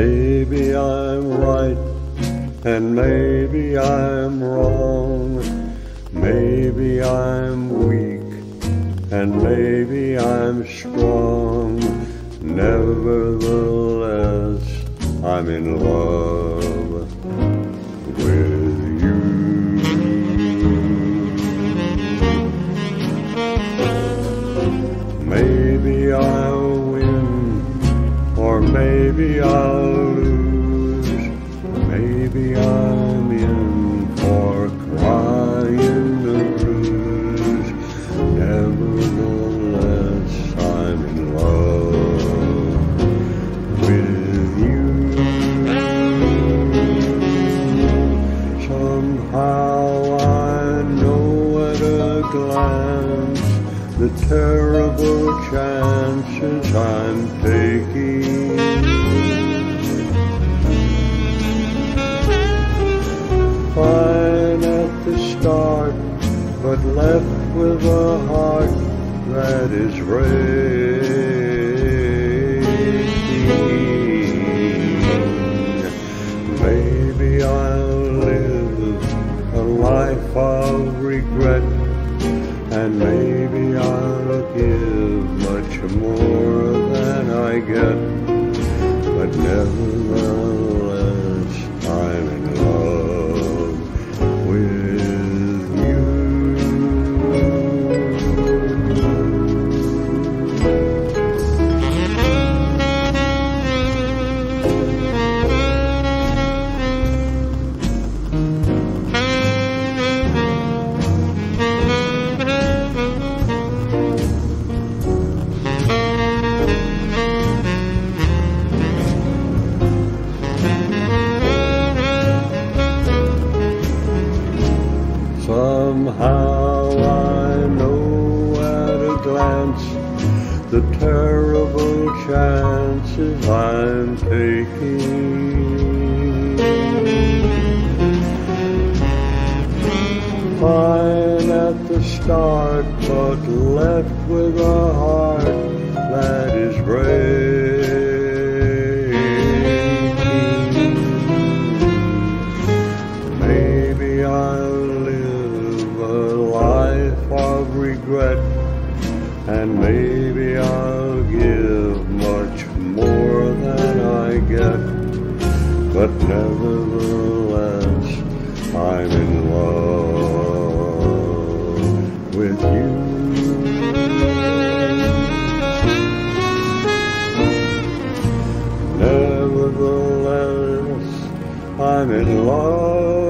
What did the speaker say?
Maybe I'm right and maybe I'm wrong. Maybe I'm weak and maybe I'm strong. Nevertheless, I'm in love with you. Maybe I'll win, or maybe I'll I'm in for crying the blues. Nevertheless, I'm in love with you. Somehow I know at a glance the terrible chances I'm taking. But left with a heart that is breaking. Maybe I'll live a life of regret, and maybe I'll the terrible chances I'm taking. Fine at the start, but left with a heart that is breaking. Maybe I'll live a life of regret, and maybe But nevertheless, I'm in love with you. Nevertheless, I'm in love